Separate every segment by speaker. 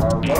Speaker 1: that's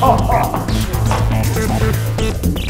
Speaker 1: Oh, oh. oh.